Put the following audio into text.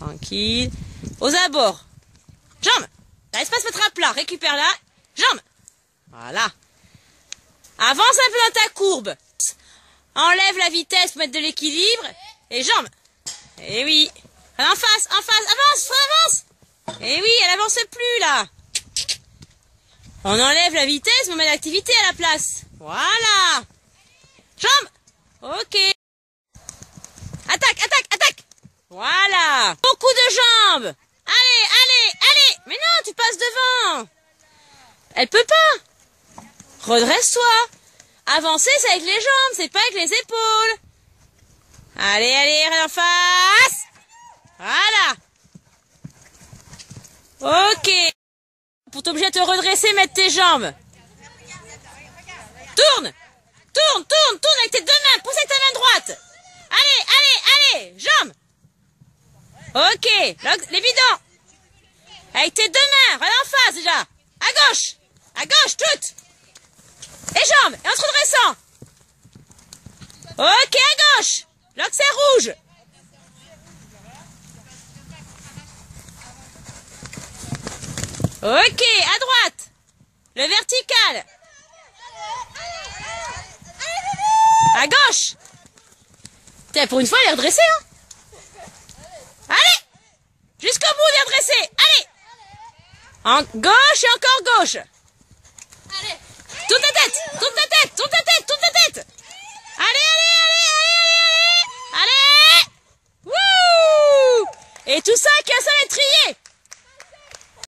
Tranquille. Aux abords. Jambes. Là, espace mettre à plat. Récupère là. Jambes. Voilà. Avance un peu dans ta courbe. Enlève la vitesse pour mettre de l'équilibre. Et jambes. Eh oui. En face, en face. Avance, avance. Eh oui, elle avance plus là. On enlève la vitesse, on met l'activité à la place. Voilà. Jambes. Ok. Allez, allez, allez. Mais non, tu passes devant. Elle peut pas. Redresse-toi. Avancer, c'est avec les jambes, c'est pas avec les épaules. Allez, allez, en face. Voilà. Ok. Pour t'obliger de te redresser, mettre tes jambes. Tourne. Tourne, tourne, tourne avec tes deux mains. Pousse ta main droite. Allez, allez, allez. Jambes. Ok. Les bidons. Avec tes deux mains. Regarde en face déjà. À gauche. À gauche, toutes. Les jambes. Et en se redressant. Ok, à gauche. Que c'est rouge. Ok, à droite. Le vertical. À gauche. Tiens, pour une fois, elle est redressée. Hein Jusqu'au bout, redressée. Allez. En gauche et encore gauche. Allez. Tourne ta tête. Tourne ta tête. Tourne ta tête. Tourne ta tête. Allez, allez, allez, allez, allez Allez. Wouh. Et tout ça qu'un seul étrier